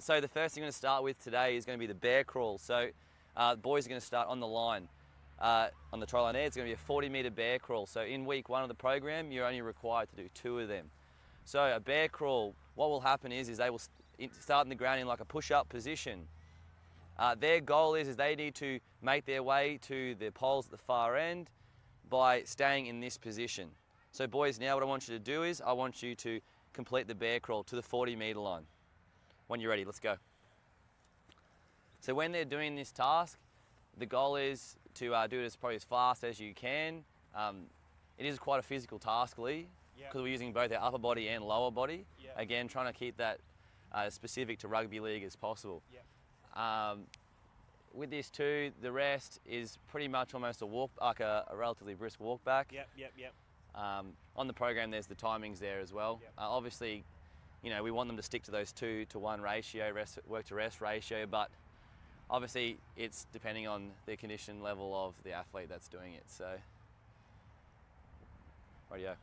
So the first thing I'm going to start with today is going to be the bear crawl. So uh, the boys are going to start on the line. Uh, on the try line there, it's going to be a 40 metre bear crawl. So in week one of the program, you're only required to do two of them. So a bear crawl, what will happen is, is they will start in the ground in like a push-up position. Uh, their goal is, is they need to make their way to the poles at the far end by staying in this position. So boys, now what I want you to do is, I want you to complete the bear crawl to the 40 metre line. When you're ready, let's go. So when they're doing this task, the goal is to uh, do it as probably as fast as you can. Um, it is quite a physical task, Lee, because yep. we're using both our upper body and lower body. Yep. Again, trying to keep that uh, specific to rugby league as possible. Yep. Um, with this too, the rest is pretty much almost a walk, like a, a relatively brisk walk back. Yep, yep, yep. Um, on the program, there's the timings there as well. Uh, obviously, you know, we want them to stick to those two to one ratio, rest, work to rest ratio, but obviously it's depending on the condition level of the athlete that's doing it. So, radio.